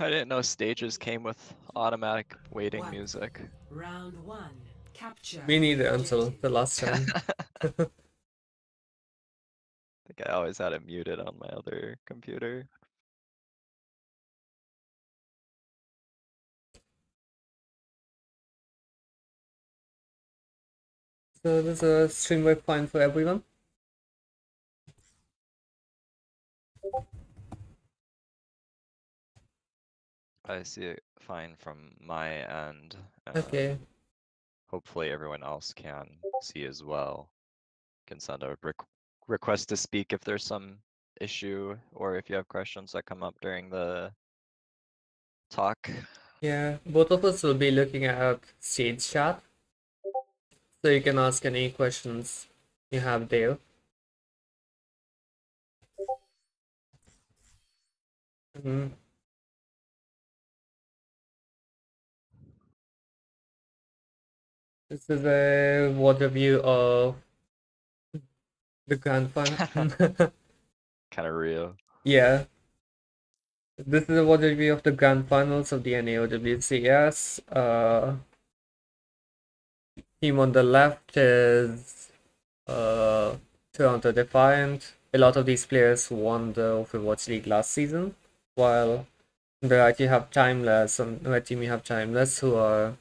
I didn't know stages came with automatic waiting One. music. Round one. Capture. Me neither until the last time. I think I always had it muted on my other computer. so this is a stream work fine for everyone. I see it fine from my end. uh, Okay. Hopefully everyone else can see as well. Can send a req- request to speak if there's some issue or if you have questions that come up during the talk. Yeah, both of us will be looking at stage chat. So you can ask any questions you have there. Mhm. This is a water view of the grand final. Kind of real. Yeah. This is a water view of the grand finals of the NAOWCS. Uh, team on the left is uh, Toronto Defiant. A lot of these players won the Overwatch League last season, while on the right you have Timeless. On the right team you have Timeless, who are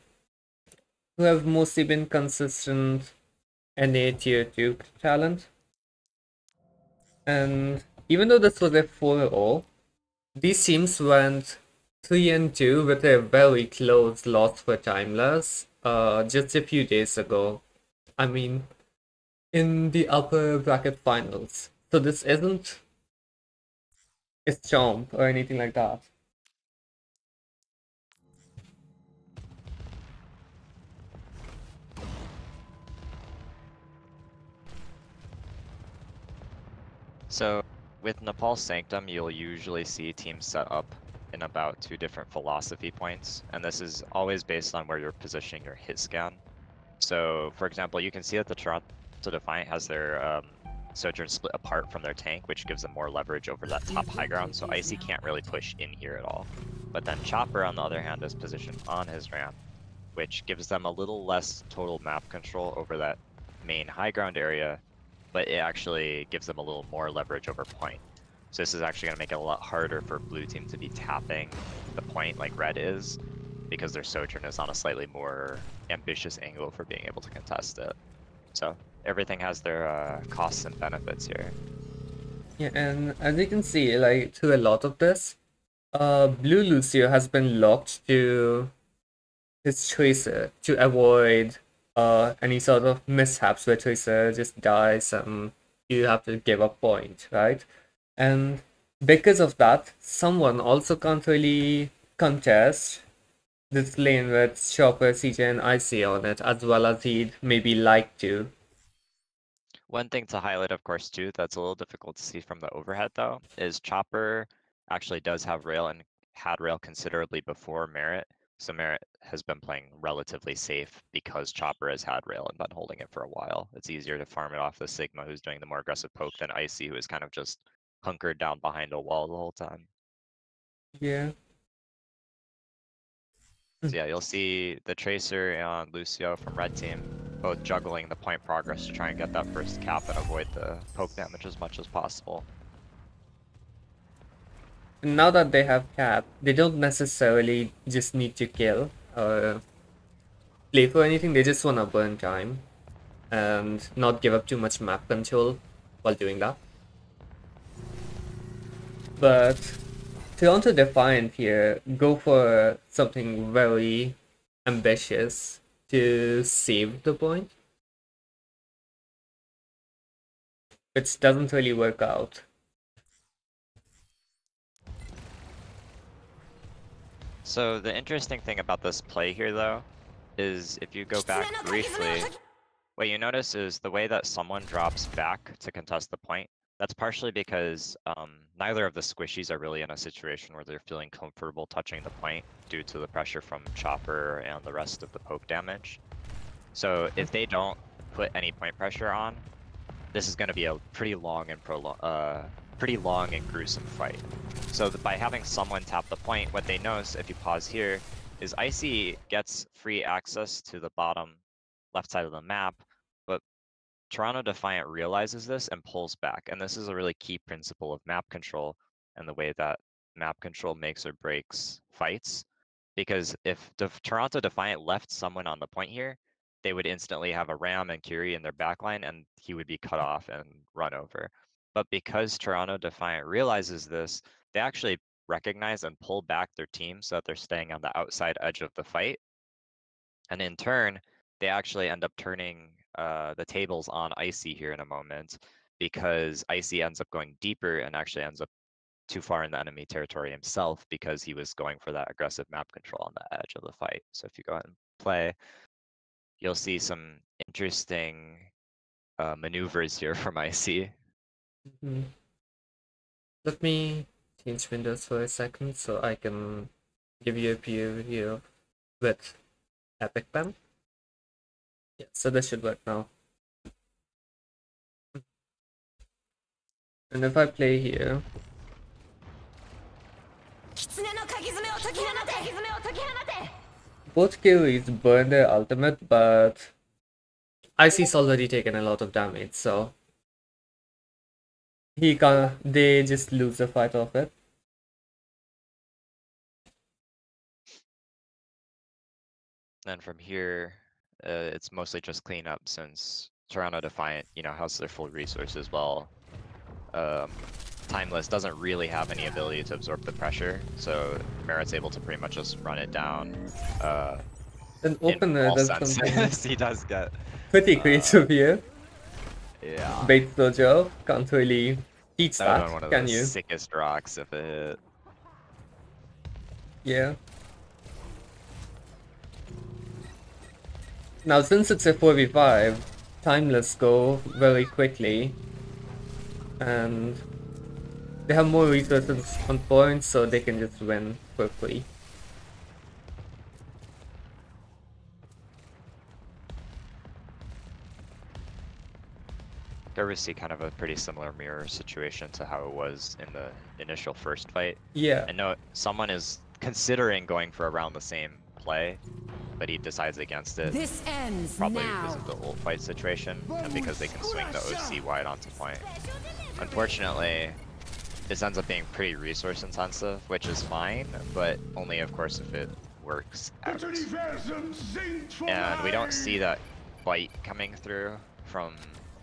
who have mostly been consistent NA tier two talent. And even though this was a 4-0, these teams went 3 and 2 with a very close loss for Timeless uh, just a few days ago. I mean, in the upper bracket finals. So this isn't a stomp or anything like that. So with Nepal Sanctum, you'll usually see teams set up in about two different philosophy points, and this is always based on where you're positioning your hit scan. So, for example, you can see that the Toronto Defiant has their um, Sojourn split apart from their tank, which gives them more leverage over that top high ground, so Icy can't really push in here at all. But then Chopper, on the other hand, is positioned on his ramp, which gives them a little less total map control over that main high ground area, but it actually gives them a little more leverage over point. So this is actually going to make it a lot harder for blue team to be tapping the point like red is, because their Sojourn is on a slightly more ambitious angle for being able to contest it. So everything has their uh, costs and benefits here. Yeah, and as you can see, like through a lot of this, uh, Blue Lucio has been locked to his Tracer to avoid uh any sort of mishaps where Tracer just dies and you have to give a point, right? And because of that, someone also can't really contest this lane with Chopper, CJ, and Icy on it, as well as he'd maybe like to. One thing to highlight, of course, too, that's a little difficult to see from the overhead though, is Chopper actually does have rail and had rail considerably before Merit. So Merit has been playing relatively safe because Chopper has had rail and been holding it for a while. It's easier to farm it off the Sigma who's doing the more aggressive poke than Icy who is kind of just hunkered down behind a wall the whole time. Yeah. So hmm. yeah, you'll see the Tracer and Lucio from red team both juggling the point progress to try and get that first cap and avoid the poke damage as much as possible. Now that they have cap, they don't necessarily just need to kill or play for anything. They just want to burn time and not give up too much map control while doing that. But Toronto Defiant here go for something very ambitious to save the point, which doesn't really work out. So the interesting thing about this play here though, is if you go back briefly, what you notice is the way that someone drops back to contest the point, that's partially because um, neither of the squishies are really in a situation where they're feeling comfortable touching the point due to the pressure from Chopper and the rest of the poke damage. So if they don't put any point pressure on, this is going to be a pretty long and prolonged, uh, pretty long and gruesome fight. So by having someone tap the point, what they notice if you pause here is Icy gets free access to the bottom left side of the map, but Toronto Defiant realizes this and pulls back. And this is a really key principle of map control and the way that map control makes or breaks fights. Because if Def- Toronto Defiant left someone on the point here, they would instantly have a Ram and Kiri in their backline and he would be cut off and run over. But because Toronto Defiant realizes this, they actually recognize and pull back their team so that they're staying on the outside edge of the fight. And in turn, they actually end up turning uh, the tables on Icy here in a moment because Icy ends up going deeper and actually ends up too far in the enemy territory himself because he was going for that aggressive map control on the edge of the fight. So if you go ahead and play, you'll see some interesting uh, maneuvers here from Icy. Mm-hmm. Let me change windows for a second so I can give you a preview with Epic Pen. Yeah, so this should work now. And if I play here... Both Kiwis burn their ultimate, but Ice is already taken a lot of damage, so he can they just lose the fight of it. Then from here, uh, it's mostly just cleanup since Toronto Defiant, you know, has their full resources well. Um, Timeless doesn't really have any ability to absorb the pressure, so Merit's able to pretty much just run it down. Uh, An opener does something he does get, pretty creative here. Yeah. Bait Dojo can't really teach That one of can you? sickest rocks if it hit. Yeah. Now since it's a 4v5, Timeless go very quickly. And they have more resources on point so they can just win for There we see kind of a pretty similar mirror situation to how it was in the initial first fight. Yeah. And no, someone is considering going for around the same play, but he decides against it. This ends Probably now. because of the ult fight situation, and because they can swing the OC wide onto point. Unfortunately, this ends up being pretty resource intensive, which is fine, but only of course if it works out. And we don't see that bite coming through from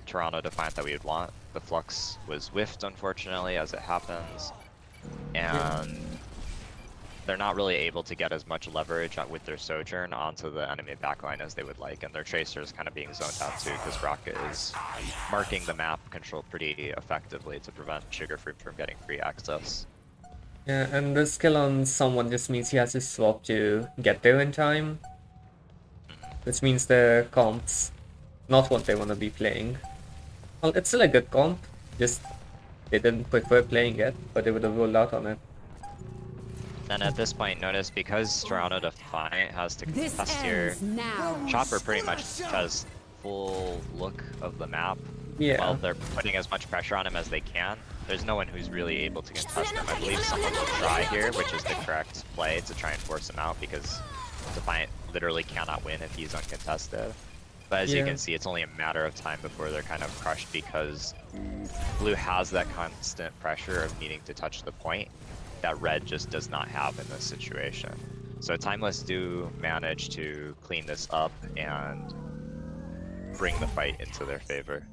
Toronto Defiant that we would want. The Flux was whiffed, unfortunately, as it happens. And they're not really able to get as much leverage with their Sojourn onto the enemy backline as they would like. And their Tracer is kind of being zoned out too, because Rocket is marking the map control pretty effectively to prevent Sugar Free from getting free access. Yeah, and the skill on someone just means he has to swap to get there in time. Mm-hmm. Which means the comp's not what they want to be playing. Well, it's still a good comp, just they didn't prefer playing it, but they would have rolled out on it. And at this point, notice because Toronto Defiant has to contest here. Chopper pretty much has full look of the map. Yeah. While they're putting as much pressure on him as they can, there's no one who's really able to contest him. I believe someone will try here, which is the correct play to try and force him out because Defiant literally cannot win if he's uncontested. But as you can see, it's only a matter of time before they're kind of crushed because Blue has that constant pressure of needing to touch the point that Red just does not have in this situation. So Timeless do manage to clean this up and bring the fight into their favor.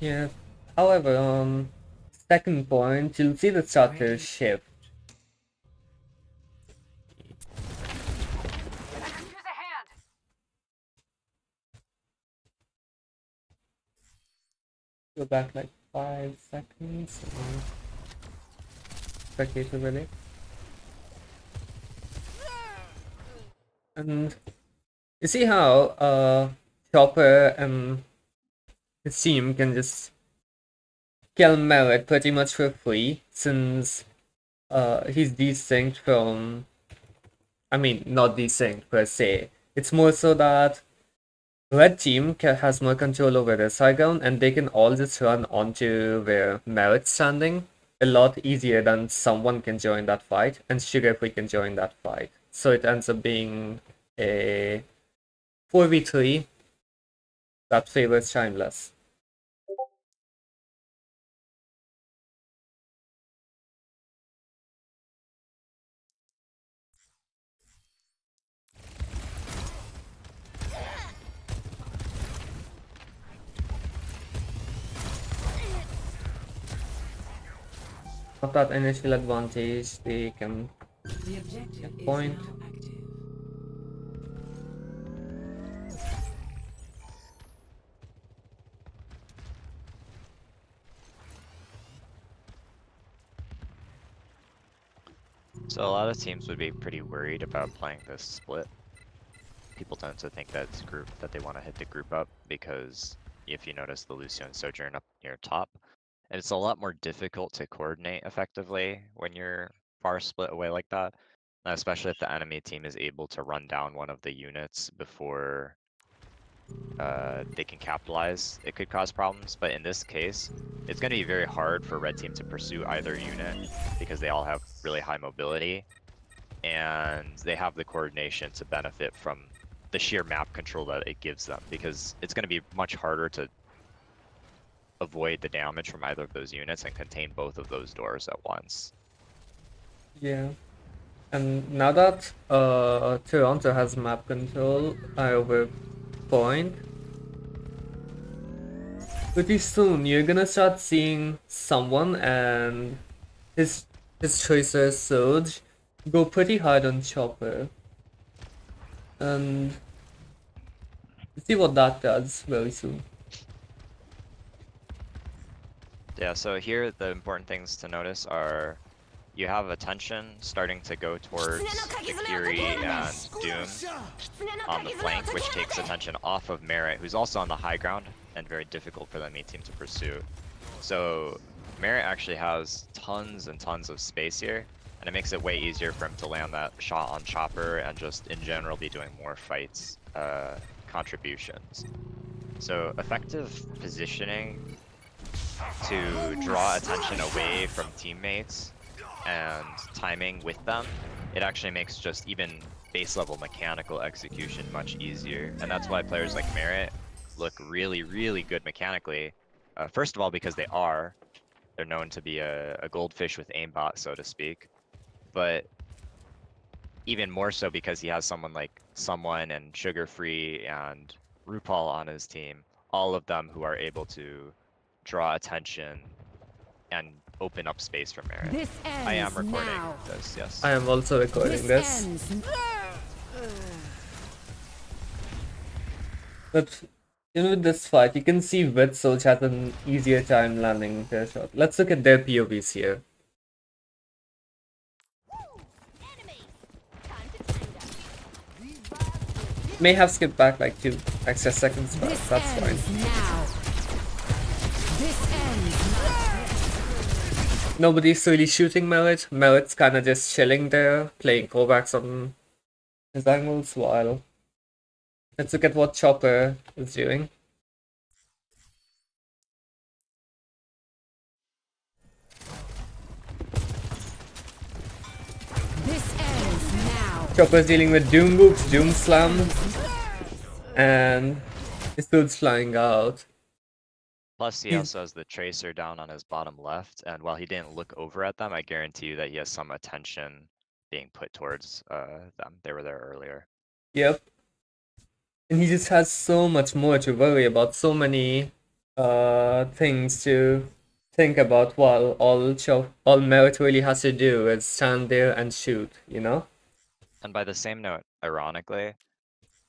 Yeah. However, on second point, you'll see the starter shift. Go back like five seconds. and Spectator really. And you see how uh Chopper and his team can just kill Merit pretty much for free since uh, he's desynced from. I mean, not desynced per se. It's more so that red team ca- has more control over high ground, and they can all just run onto where Merit's standing a lot easier than someone can join that fight, and Sugar Free can join that fight. So it ends up being a 4v3 that favors Timeless. Of that initial advantage, they can The objective point. So a lot of teams would be pretty worried about playing this split. People tend to think that it's group that they want to hit the group up because if you notice the Lucio and Sojourn up near top, and it's a lot more difficult to coordinate effectively when you're far split away like that. uh, Especially if the enemy team is able to run down one of the units before uh, they can capitalize, it could cause problems. But in this case, it's going to be very hard for red team to pursue either unit because they all have really high mobility and they have the coordination to benefit from the sheer map control that it gives them because it's going to be much harder to avoid the damage from either of those units and contain both of those doors at once. Yeah. And now that uh, Toronto has map control over point, pretty soon you're gonna start seeing someone and his his choices Surge go pretty hard on Chopper. And see what that does very soon. Yeah, so here the important things to notice are you have attention starting to go towards a Kiri and Doom on the flank, which takes attention off of Merit, who's also on the high ground and very difficult for the enemy team to pursue. So Merit actually has tons and tons of space here, and it makes it way easier for him to land that shot on Chopper and just in general be doing more fights uh, contributions. So effective positioning to draw attention away from teammates and timing with them, it actually makes just even base level mechanical execution much easier. And that's why players like Merit look really, really good mechanically. Uh, first of all, because they are. They're known to be a, a goldfish with aimbot, so to speak. But even more so because he has someone like Someone and Sugar Free and RuPaul on his team. All of them who are able to draw attention and open up space for Merit. This ends I am recording now. this, yes. I am also recording this. ends. But even with this fight, you can see Red Soldier has an easier time landing their shot. Let's look at their POVs here. May have skipped back like two extra seconds, but This that's fine. now. Nobody's really shooting Merit. Merit's kinda just chilling there, playing Kovacs on his angles while. Let's look at what Chopper is doing. This ends now. Chopper's dealing with Doom Boots, Doom Slam, and his dude's flying out. Plus, he He's- also has the tracer down on his bottom left, and while he didn't look over at them, I guarantee you that he has some attention being put towards uh, them. They were there earlier. Yep. And he just has so much more to worry about, so many uh things to think about while all Chop all Merit really has to do is stand there and shoot, you know? And by the same note, ironically,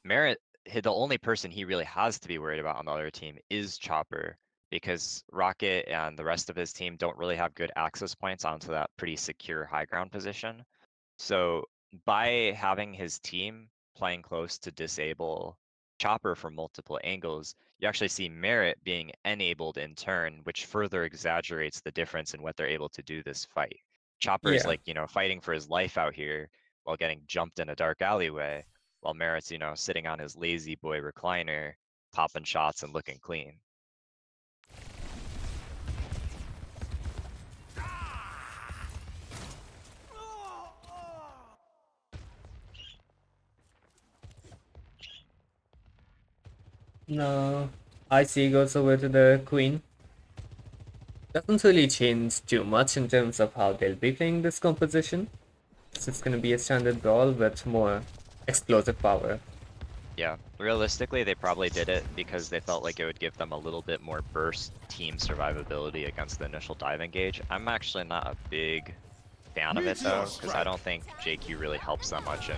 Merit, he- the only person he really has to be worried about on the other team is Chopper, because Rocket and the rest of his team don't really have good access points onto that pretty secure high ground position. So by having his team playing close to disable Chopper from multiple angles, you actually see Merit being enabled in turn, which further exaggerates the difference in what they're able to do this fight. Chopper is Yeah. like, you know, fighting for his life out here while getting jumped in a dark alleyway, while Merit's, you know, sitting on his La-Z-Boy recliner, popping shots and looking clean. No, I Icy goes over to the queen. Doesn't really change too much in terms of how they'll be playing this composition. It's just gonna be a standard brawl with more explosive power. Yeah, realistically, they probably did it because they felt like it would give them a little bit more burst team survivability against the initial dive engage. I'm actually not a big fan of it though, because I don't think JQ really helps that much in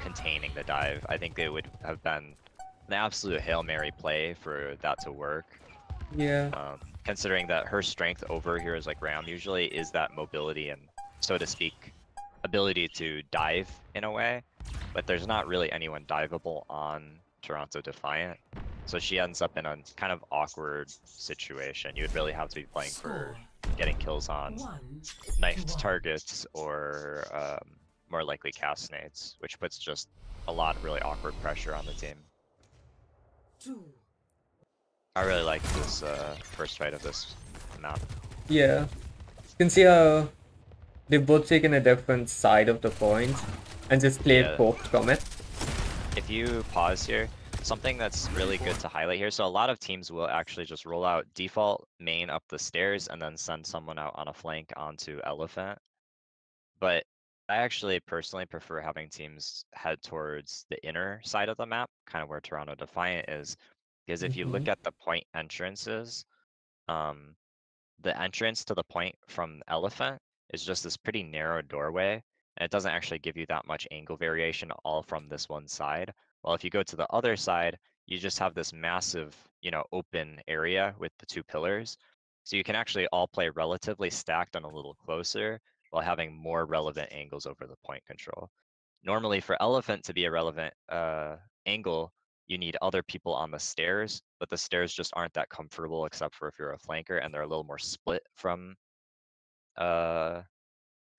containing the dive. I think it would have been an absolute Hail Mary play for that to work. Yeah. Um, considering that her strength over here is like Ram usually is that mobility and, so to speak, ability to dive in a way, but there's not really anyone diveable on Toronto Defiant. So she ends up in a kind of awkward situation. You would really have to be playing for getting kills on One. knifed one. targets or um, more likely cast nades, which puts just a lot of really awkward pressure on the team. Two. I really like this uh, first fight of this map. Yeah. You can see how they've both taken a different side of the point and just played Yeah. both from it. If you pause here, something that's really good to highlight here. So a lot of teams will actually just roll out default main up the stairs and then send someone out on a flank onto elephant. But I actually personally prefer having teams head towards the inner side of the map, kind of where Toronto Defiant is. Because if you look at the point entrances, um, the entrance to the point from Elephant is just this pretty narrow doorway, and it doesn't actually give you that much angle variation all from this one side. Well, if you go to the other side, you just have this massive, you know, open area with the two pillars. So you can actually all play relatively stacked and a little closer while having more relevant angles over the point control. Normally for Elephant to be a relevant uh, angle, you need other people on the stairs, but the stairs just aren't that comfortable except for if you're a flanker and they're a little more split from uh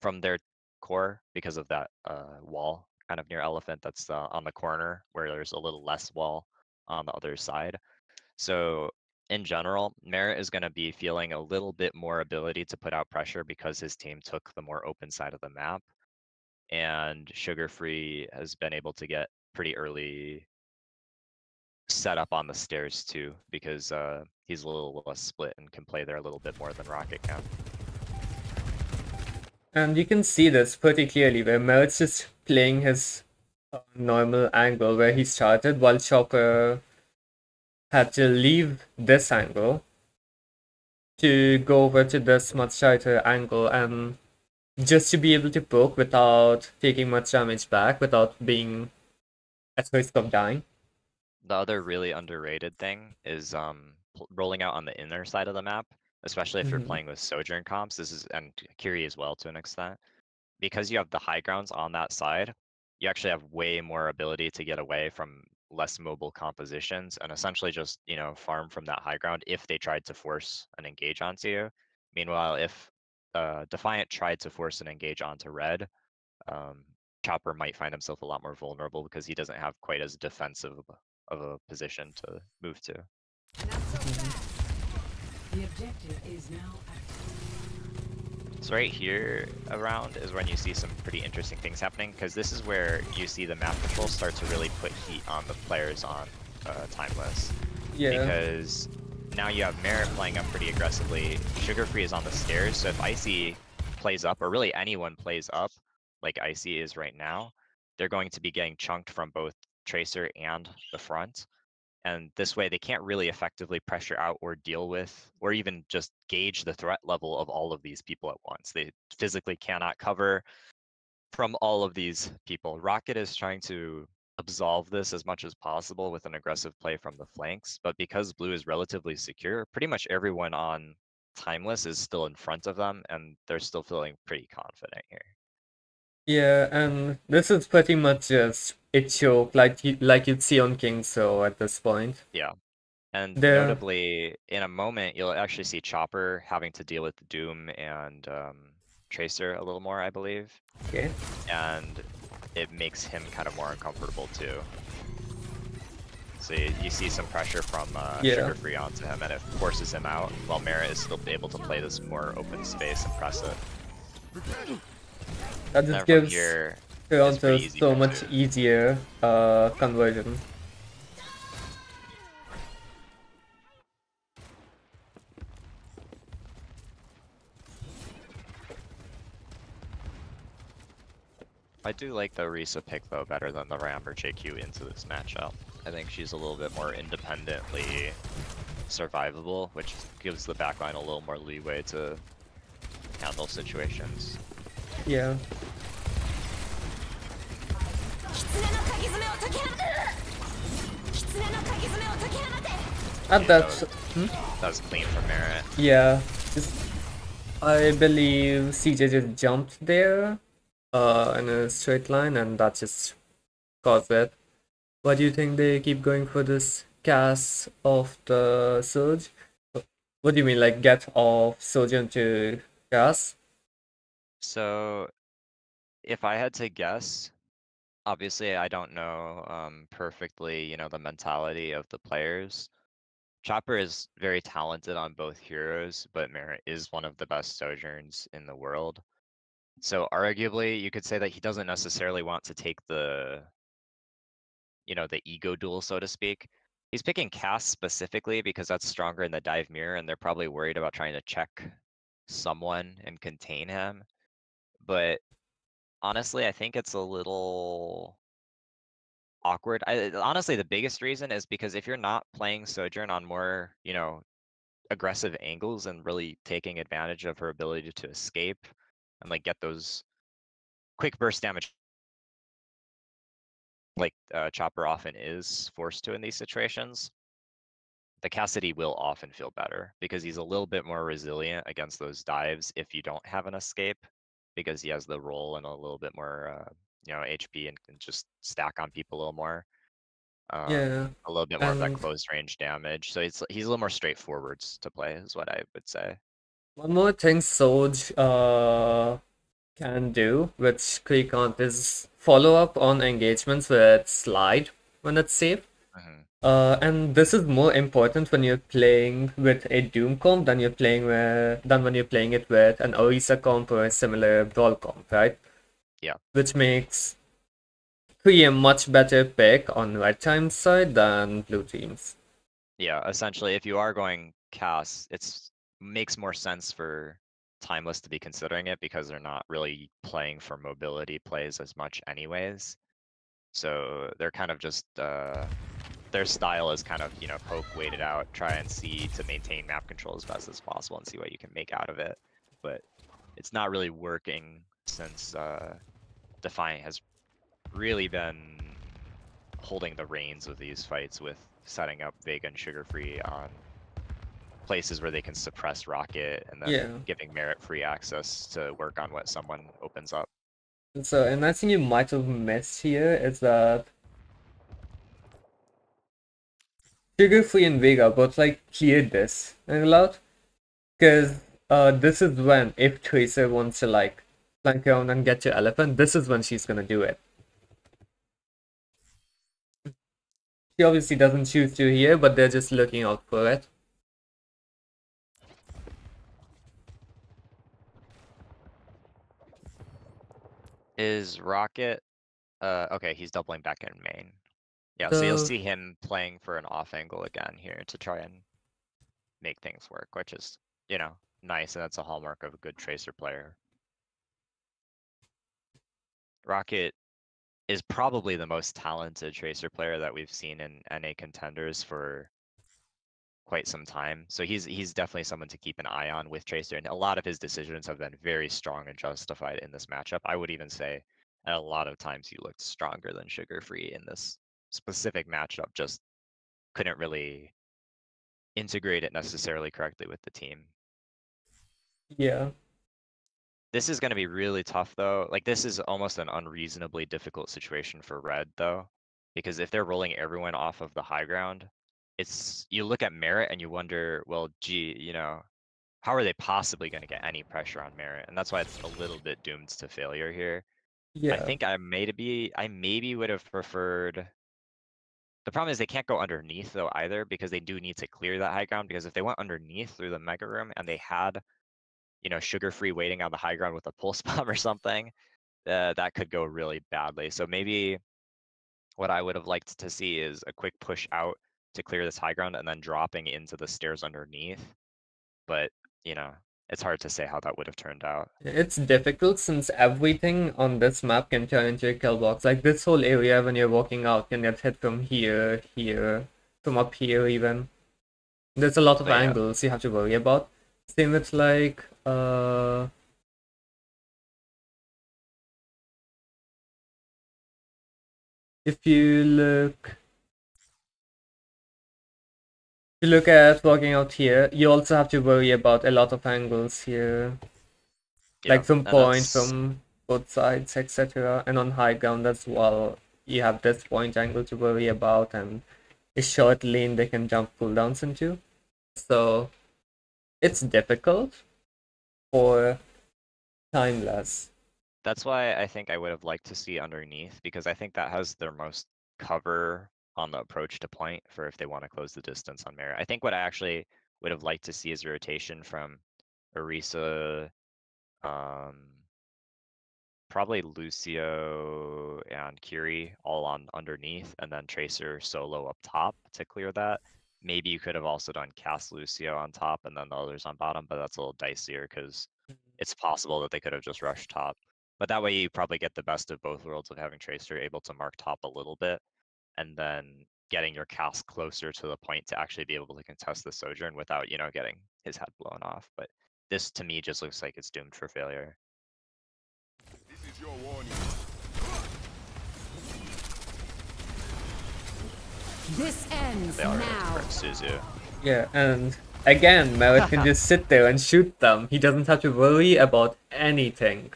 from their core because of that uh wall kind of near elephant that's uh, on the corner where there's a little less wall on the other side. So in general, Merit is going to be feeling a little bit more ability to put out pressure because his team took the more open side of the map. And Sugar Free has been able to get pretty early set up on the stairs too, because uh, he's a little less split and can play there a little bit more than Rocket can. And you can see this pretty clearly where Merit's just playing his uh, normal angle where he started while Chopper had to leave this angle to go over to this much tighter angle and just to be able to poke without taking much damage back, without being at risk of dying. The other really underrated thing is um, rolling out on the inner side of the map, especially if Mhm. you're playing with Sojourn comps. This is and Kiri as well to an extent, because you have the high grounds on that side. You actually have way more ability to get away from less mobile compositions and essentially just you know farm from that high ground if they tried to force an engage onto you. Meanwhile, if uh, Defiant tried to force an engage onto red, um, Chopper might find himself a lot more vulnerable because he doesn't have quite as defensive of a position to move to. The objective is now active. So right here around is when you see some pretty interesting things happening because this is where you see the map control start to really put heat on the players on uh, Timeless. Yeah. Because now you have Merit playing up pretty aggressively. Sugar Free is on the stairs, so if Icy plays up, or really anyone plays up, like Icy is right now, they're going to be getting chunked from both Tracer and the front. And this way they can't really effectively pressure out or deal with, or even just gauge the threat level of all of these people at once. They physically cannot cover from all of these people. Rocket is trying to absolve this as much as possible with an aggressive play from the flanks, but because blue is relatively secure, pretty much everyone on timeless is still in front of them and they're still feeling pretty confident here. Yeah, and this is pretty much just a choke like you, like you'd see on King's Row at this point. Yeah. And There- notably, in a moment, you'll actually see Chopper having to deal with Doom and um, Tracer a little more, I believe. Okay. And it makes him kind of more uncomfortable too. So you, you see some pressure from uh, Yeah. Sugar Free onto him, and it forces him out. While Merit is still able to play this more open space and press it. That just gives here, Toronto so much two. easier uh, conversion. I do like the Risa pick though better than the Ram or JQ into this matchup. I think she's a little bit more independently survivable, which gives the backline a little more leeway to handle situations. Yeah. At that, that was, hmm? that was clean for Merit. Yeah. I believe CJ just jumped there uh, in a straight line and that just caused it. What do you think they keep going for this cast of the surge? What do you mean, like get off surge into cast? So, if I had to guess, obviously I don't know um, perfectly, you know, the mentality of the players. Chopper is very talented on both heroes, but Merit is one of the best Sojourns in the world. So arguably, you could say that he doesn't necessarily want to take the, you know, the ego duel, so to speak. He's picking Cass specifically because that's stronger in the dive mirror, and they're probably worried about trying to check someone and contain him. But honestly, I think it's a little awkward. I honestly, the biggest reason is because if you're not playing Sojourn on more, you know, aggressive angles and really taking advantage of her ability to escape and like get those quick burst damage like uh, Chopper often is forced to in these situations, the Cassidy will often feel better because he's a little bit more resilient against those dives if you don't have an escape because he has the roll and a little bit more, uh, you know, HP and can just stack on people a little more. Um, Yeah. a little bit more of that close range damage. So he's he's a little more straightforward to play, is what I would say. One more thing Soj uh, can do, which Kree can't, is follow up on engagements with slide when it's safe. Mhm. Uh, and this is more important when you're playing with a Doom comp than you're playing with than when you're playing it with an Orisa comp or a similar Brawl comp, right? Yeah. Which makes Kree a much better pick on red team's side than blue team's. Yeah, essentially, if you are going Cass, it's makes more sense for Timeless to be considering it because they're not really playing for mobility plays as much anyways. So they're kind of just uh their style is kind of, you know, poke, wait it out, try and see to maintain map control as best as possible and see what you can make out of it. But it's not really working since uh Defiant has really been holding the reins of these fights with setting up Vega and Sugar Free on places where they can suppress Rocket and then Yeah. giving Merit free access to work on what someone opens up. So, and I think you might have missed here is that Sugar Free and Vega both like cleared this and allowed because uh, this is when if Tracer wants to like flank around and get your elephant, this is when she's gonna do it. She obviously doesn't choose to here, but they're just looking out for it. Is Rocket uh okay, he's doubling back in main. Yeah, so you'll see him playing for an off angle again here to try and make things work, which is, you know, nice and that's a hallmark of a good tracer player. Rocket is probably the most talented tracer player that we've seen in NA contenders for quite some time. So he's he's definitely someone to keep an eye on with Tracer, and a lot of his decisions have been very strong and justified in this matchup. I would even say at a lot of times he looked stronger than Sugar Free in this specific matchup. Just couldn't really integrate it necessarily correctly with the team. Yeah. This is going to be really tough though. Like this is almost an unreasonably difficult situation for Red though, because if they're rolling everyone off of the high ground, it's you look at Merit and you wonder, well, gee, you know, how are they possibly going to get any pressure on Merit? And that's why it's a little bit doomed to failure here. Yeah. I think I may be I maybe would have preferred The problem is they can't go underneath though either because they do need to clear that high ground because if they went underneath through the mega room and they had, you know, sugar free waiting on the high ground with a pulse bomb or something, uh, that could go really badly. So maybe what I would have liked to see is a quick push out to clear this high ground and then dropping into the stairs underneath. But, you know, it's hard to say how that would have turned out. It's difficult since everything on this map can turn into a kill box. Like this whole area when you're walking out can get hit from here, here, from up here even. There's a lot of yeah. angles you have to worry about. Same with like uh if you look you look at walking out here, you also have to worry about a lot of angles here Yeah, like from and points that's- from both sides, etc. And on high ground as well, you have this point angle to worry about and a short lane they can jump cooldowns into. So it's difficult for timeless. That's why I think I would have liked to see underneath because I think that has their most cover on the approach to point for if they want to close the distance on merit. I think what I actually would have liked to see is a rotation from Orisa, um, probably Lucio and Kiri all on underneath and then Tracer solo up top to clear that. Maybe you could have also done cast Lucio on top and then the others on bottom, but that's a little dicier because it's possible that they could have just rushed top. But that way you probably get the best of both worlds of having Tracer able to mark top a little bit and then getting your cast closer to the point to actually be able to contest the Sojourn without, you know, getting his head blown off. But this to me just looks like it's doomed for failure. This is your warning. This ends They already now. Suzu. Yeah, and again, Merit can just sit there and shoot them. He doesn't have to worry about anything.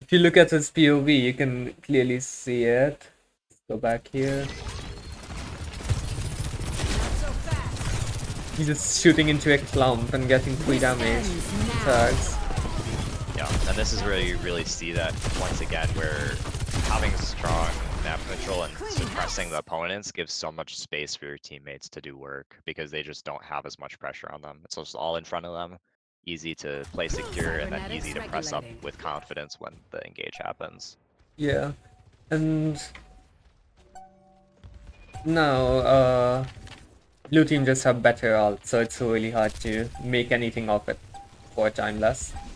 If you look at his POV, you can clearly see it. Let's go back here. He's just shooting into a clump and getting free This damage. ends. Tags. Yeah, and this is where you really see that once again where having strong map control and suppressing the opponents gives so much space for your teammates to do work because they just don't have as much pressure on them. It's just all in front of them, easy to play secure and then easy to press up with confidence when the engage happens. Yeah, and now uh, blue team just have better ult, so it's really hard to make anything of it for timeless. Overtime.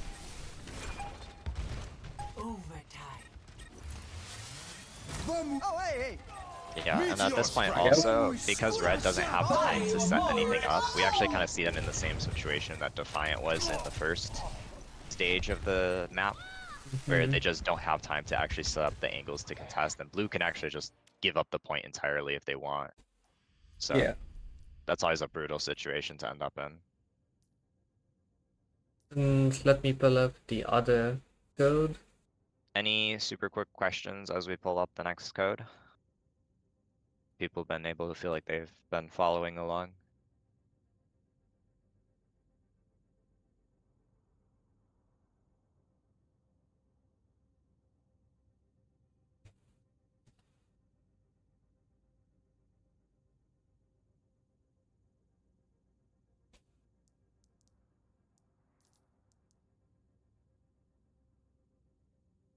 Yeah, and at this point also, because Red doesn't have time to set anything up, we actually kind of see them in the same situation that Defiant was in the first stage of the map, where mm-hmm. they just don't have time to actually set up the angles to contest, and Blue can actually just give up the point entirely if they want. So Yeah, that's always a brutal situation to end up in. and let me pull up the other code. Any super quick questions as we pull up the next code? People been able to feel like they've been following along?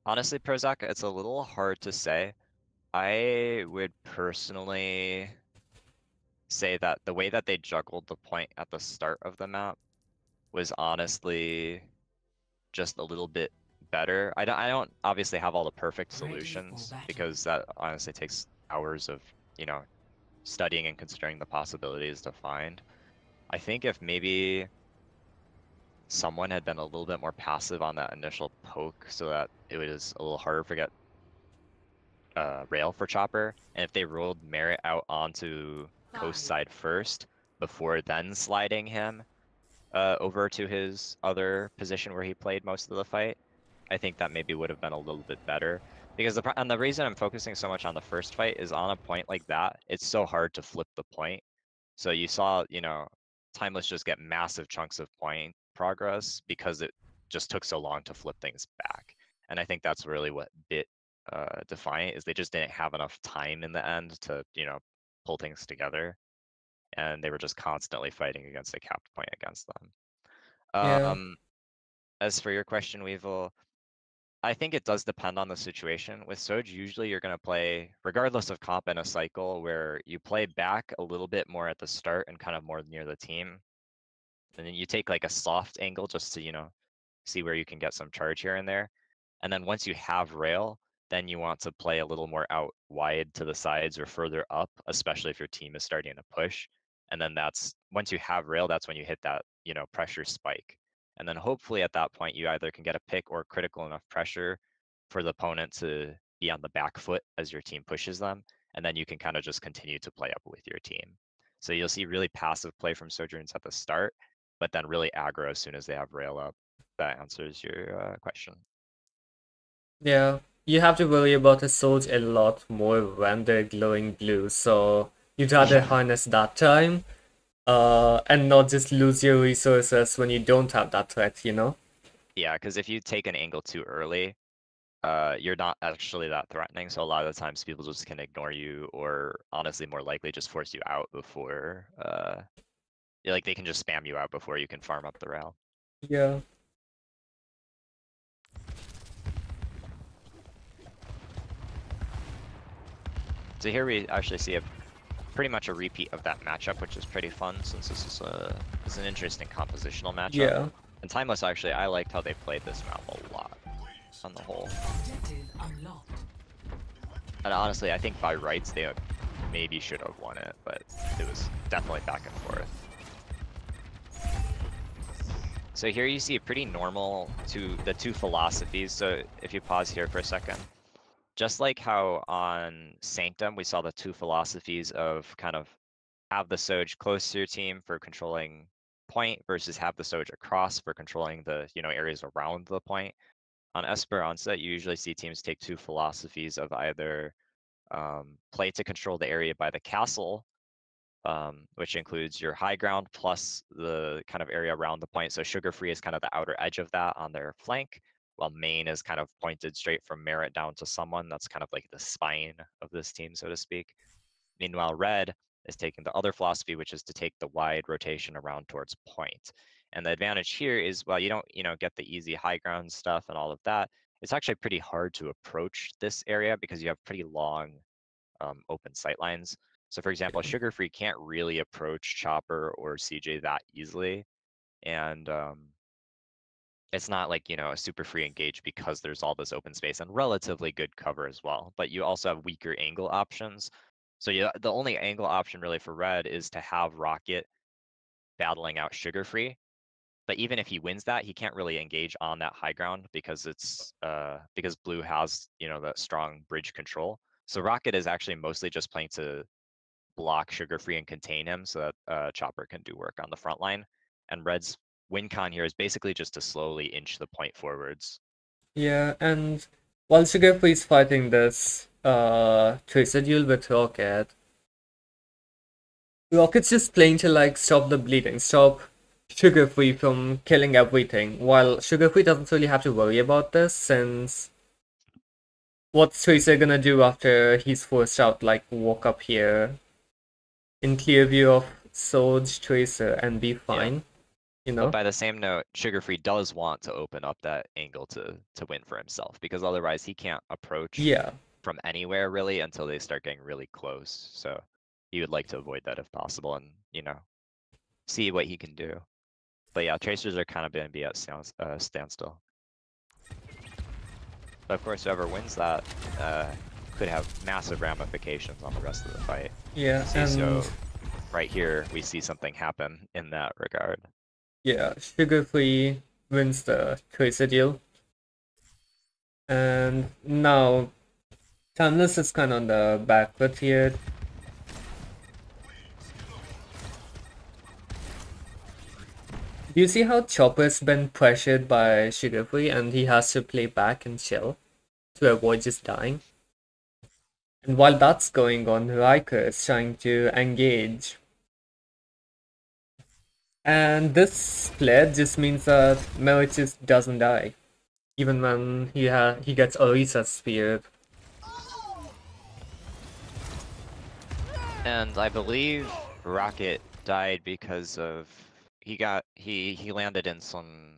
Honestly, Prozac, it's a little hard to say. I would personally say that the way that they juggled the point at the start of the map was honestly just a little bit better. I don't, I don't obviously have all the perfect solutions because that honestly takes hours of, you know, studying and considering the possibilities to find. I think if maybe someone had been a little bit more passive on that initial poke so that it was a little harder to get uh, rail for Chopper, and if they rolled Merit out onto coast side first before then sliding him uh, over to his other position where he played most of the fight, I think that maybe would have been a little bit better. Because the and the reason I'm focusing so much on the first fight is on a point like that, it's so hard to flip the point. So you saw, you know, Timeless just get massive chunks of point progress because it just took so long to flip things back. And I think that's really what bit uh, Defiant is they just didn't have enough time in the end to, you know, pull things together. And they were just constantly fighting against a capped point against them. Yeah. Um, as for your question, Weevil, I think it does depend on the situation. With Soj, usually you're going to play, regardless of comp in a cycle, where you play back a little bit more at the start and kind of more near the team. And then you take like a soft angle just to, you know, see where you can get some charge here and there. And then once you have rail, then you want to play a little more out wide to the sides or further up, especially if your team is starting to push. And then that's once you have rail, that's when you hit that, you know, pressure spike. And then hopefully at that point, you either can get a pick or critical enough pressure for the opponent to be on the back foot as your team pushes them. And then you can kind of just continue to play up with your team. So you'll see really passive play from Sojourns at the start, but then really aggro as soon as they have rail up. That answers your uh, question. Yeah, you have to worry about the swords a lot more when they're glowing blue, so you'd rather harness that time, uh, and not just lose your resources when you don't have that threat, you know? Yeah, because if you take an angle too early, uh, you're not actually that threatening. So a lot of the times people just can ignore you, or honestly, more likely just force you out before, uh, like they can just spam you out before you can farm up the rail. Yeah. So here we actually see a pretty much a repeat of that matchup, which is pretty fun since this is a is an interesting compositional matchup. Yeah. And Timeless actually, I liked how they played this map a lot on the whole. And honestly, I think by rights they maybe should have won it, but it was definitely back and forth. So here you see a pretty normal two the two philosophies. So if you pause here for a second, just like how on Sanctum we saw the two philosophies of kind of have the Soj close to your team for controlling point versus have the Soj across for controlling the you know areas around the point. On Esperanza, you usually see teams take two philosophies of either um, play to control the area by the castle, um, which includes your high ground plus the kind of area around the point. So Sugar Free is kind of the outer edge of that on their flank, while Maine is kind of pointed straight from Merit down to someone. That's kind of like the spine of this team, so to speak. Meanwhile, Red is taking the other philosophy, which is to take the wide rotation around towards point. And the advantage here is, well, you don't, you know, get the easy high ground stuff and all of that. It's actually pretty hard to approach this area because you have pretty long um, open sight lines. So for example, Sugar Free can't really approach Chopper or CJ that easily. And um, it's not like, you know, a super free engage because there's all this open space and relatively good cover as well. But you also have weaker angle options. So yeah, the only angle option really for red is to have Rocket battling out Sugar Free. But even if he wins that, he can't really engage on that high ground because it's uh because blue has, you know, that strong bridge control. So Rocket is actually mostly just playing to block Sugar Free and contain him so that uh, Chopper can do work on the front line. And Red's win con here is basically just to slowly inch the point forwards. Yeah, and while Sugar Free is fighting this uh Tracer duel with Rocket, Rocket's just playing to like stop the bleeding, stop Sugar Free from killing everything, while Sugar Free doesn't really have to worry about this since what's Tracer gonna do after he's forced out, like walk up here in clear view of Soj Tracer and be fine. You know? But by the same note, Sugar Free does want to open up that angle to to win for himself because otherwise he can't approach Yeah. from anywhere really until they start getting really close. So he would like to avoid that if possible and you know see what he can do. But yeah, tracers are kind of going to be at stand, uh, standstill. But of course, whoever wins that uh, could have massive ramifications on the rest of the fight. Yeah, See, and so right here we see something happen in that regard. Yeah, Sugar Free wins the Tracer deal. And now Timeless is kind of on the back foot here. Do you see how Chopper's been pressured by Sugar Free and he has to play back and chill to avoid just dying? And while that's going on, Riker is trying to engage. And this split just means that Merit doesn't die, even when he ha he gets Orisa's spear. And I believe Rocket died because of he got he he landed in some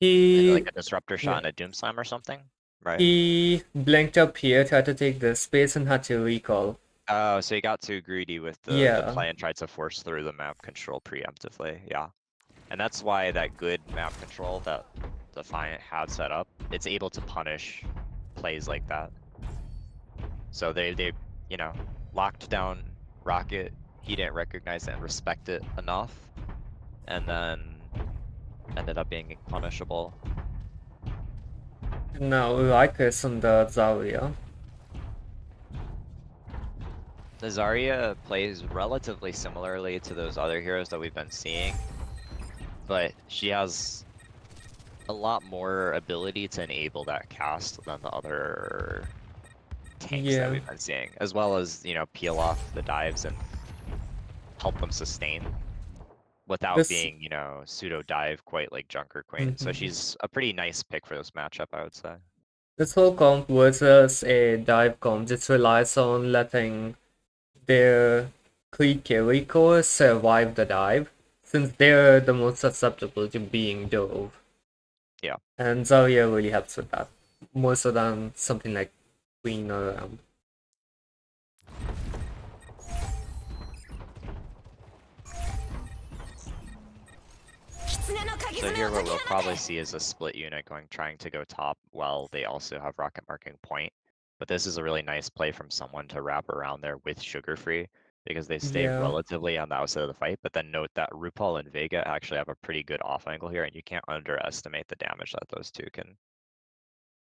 he like a disruptor shot yeah. doom Doomslam or something. Right. He blinked up here, tried to take the space, and had to recall. Oh, so he got too greedy with the, Yeah. the play and tried to force through the map control preemptively. Yeah. And that's why that good map control that Defiant had set up, it's able to punish plays like that. So they, they, you know, locked down Rocket. He didn't recognize it and respect it enough. And then ended up being punishable. Now Riker's on the Zarya. The Zarya plays relatively similarly to those other heroes that we've been seeing, but she has a lot more ability to enable that cast than the other tanks Yeah. that we've been seeing, as well as, you know, peel off the dives and help them sustain without This- being, you know, pseudo dive quite like Junker Queen. So Mhm. she's a pretty nice pick for this matchup, I would say. This whole comp versus a dive comp just relies on letting their Kree carry core survive the dive, since they're the most susceptible to being dove. Yeah. And Zarya really helps with that, more so than something like Queen or um, So here what we'll probably see is a split unit going trying to go top while they also have rocket marking point. But this is a really nice play from someone to wrap around there with sugar free because they stay Yeah. relatively on the outside of the fight. But then note that RuPaul and Vega actually have a pretty good off angle here, and you can't underestimate the damage that those two can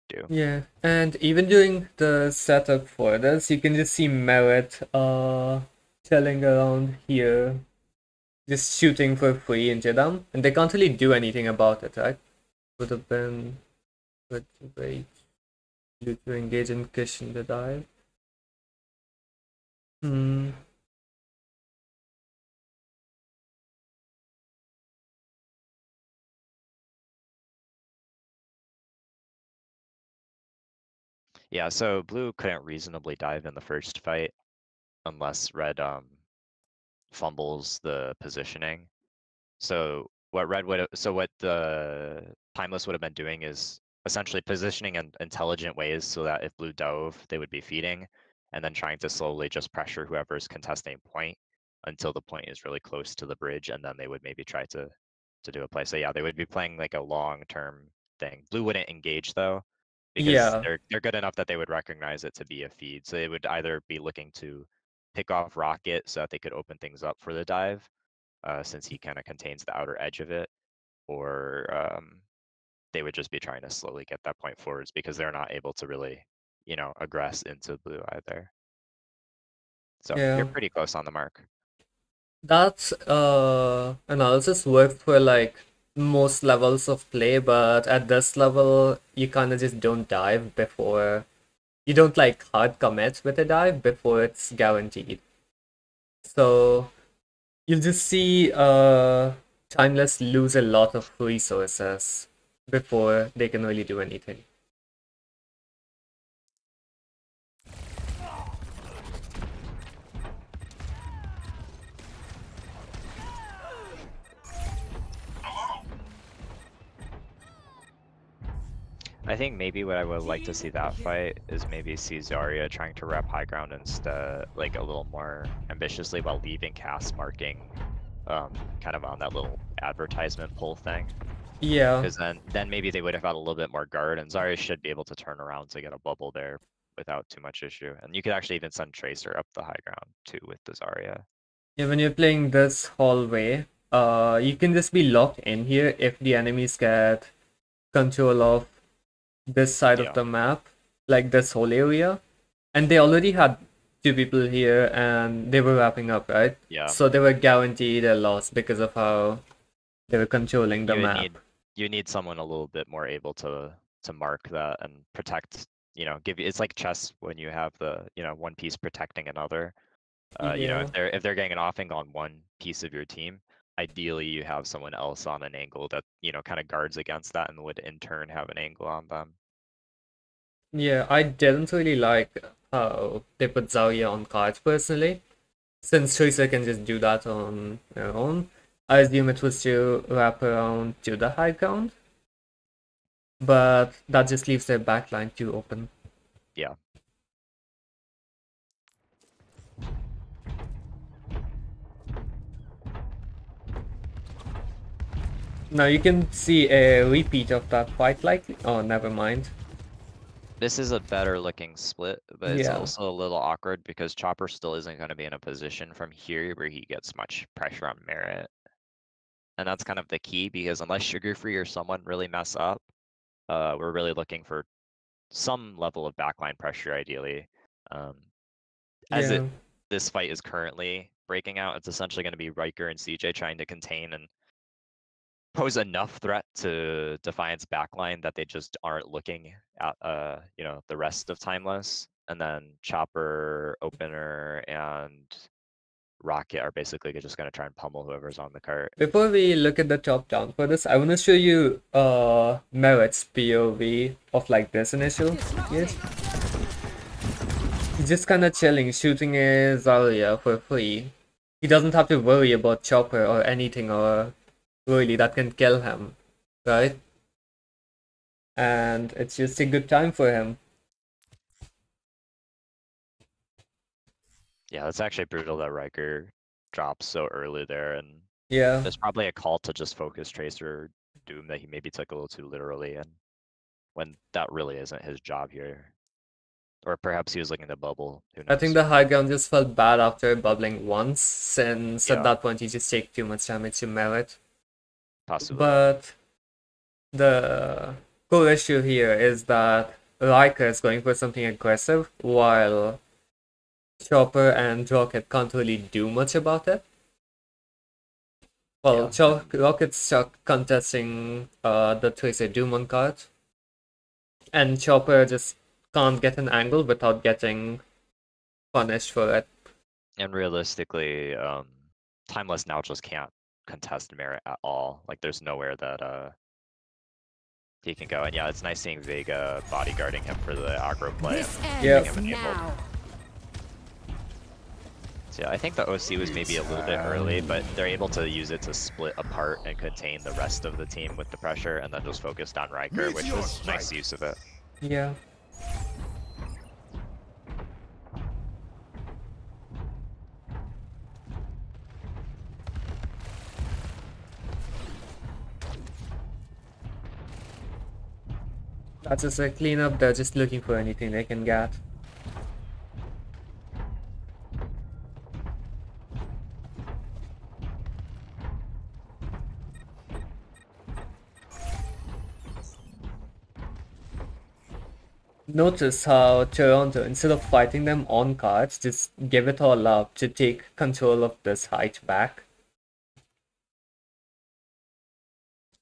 do. Yeah, and even during the setup for this, you can just see Merit uh telling around here, just shooting for free into them, and they can't really do anything about it, right? Would have been good wait you to engage and cushion the dive. Hmm. Yeah, so blue couldn't reasonably dive in the first fight unless red um fumbles the positioning. So what red would so what the timeless would have been doing is essentially positioning in intelligent ways so that if blue dove, they would be feeding and then trying to slowly just pressure whoever's contesting point until the point is really close to the bridge and then they would maybe try to to do a play. So yeah, they would be playing like a long term thing. Blue wouldn't engage though because Yeah. they're they're good enough that they would recognize it to be a feed. So they would either be looking to pick off Rocket so that they could open things up for the dive, uh, since he kind of contains the outer edge of it, or um, they would just be trying to slowly get that point forwards because they're not able to really, you know, aggress into blue either. So Yeah. you're pretty close on the mark. That uh, analysis worked for like most levels of play, but at this level, you kind of just don't dive before. You don't like hard commit with a dive before it's guaranteed. So you'll just see uh, Timeless lose a lot of resources before they can really do anything. I think maybe what I would like to see that fight is maybe see Zarya trying to rep high ground instead, like a little more ambitiously while leaving Cass marking, um, kind of on that little advertisement pull thing. Yeah. Because then, then maybe they would have had a little bit more guard, and Zarya should be able to turn around to get a bubble there without too much issue. And you could actually even send Tracer up the high ground too with the Zarya. Yeah, when you're playing this hallway, uh, you can just be locked in here if the enemies get control of this side Yeah. of the map, like this whole area. And they already had two people here and they were wrapping up, right? Yeah. So they were guaranteed a loss because of how they were controlling the you map. need you need someone a little bit more able to to mark that and protect you know give you it's like chess when you have the you know one piece protecting another. Uh, you know if they're if they're getting an offing on one piece of your team ideally you have someone else on an angle that you know kind of guards against that and would in turn have an angle on them. Yeah, I didn't really like how they put Zarya on cards personally. since Tracer can just do that on her own, I assume it was to wrap around to the high ground. But that just leaves their backline too open. Yeah. Now you can see a repeat of that fight likely. Oh, never mind. This is a better looking split, but it's Yeah. also a little awkward because Chopper still isn't gonna be in a position from here where he gets much pressure on Merit. And that's kind of the key because unless Sugar Free or someone really mess up, uh, we're really looking for some level of backline pressure ideally. Um, as it this fight is currently breaking out, it's essentially going to be Riker and CJ trying to contain and pose enough threat to Defiance backline that they just aren't looking at uh you know the rest of Timeless, and then Chopper, Opener, and Rocket are basically just going to try and pummel whoever's on the cart. Before we look at the top down for this, I want to show you uh Merit's POV of like this initial. Yes. He's just kind of chilling, shooting his Zarya for free. He doesn't have to worry about Chopper or anything or really that can kill him, right? And it's just a good time for him. Yeah, it's actually brutal that Riker drops so early there, and Yeah. there's probably a call to just focus Tracer Doom that he maybe took a little too literally, and when that really isn't his job here. Or perhaps he was looking to bubble. Who I think the high ground just felt bad after bubbling once, since Yeah. at that point he just take too much damage to Merit. Possibly. But the cool issue here is that Riker is going for something aggressive while Chopper and Rocket can't really do much about it. Well, Yeah. Cho- Rocket's stuck contesting uh, the Tracer Doom on card, and Chopper just can't get an angle without getting punished for it. And realistically, um, Timeless now just can't contest Merit at all. Like, there's nowhere that uh he can go. And yeah, it's nice seeing Vega bodyguarding him for the aggro play. This So yeah, I think the OC was maybe a little bit early, but they're able to use it to split apart and contain the rest of the team with the pressure, and then just focused on Riker, which Meteor was nice use of it. Yeah. That's just a cleanup, they're just looking for anything they can get. Notice how Toronto, instead of fighting them on cards, just gave it all up to take control of this height back.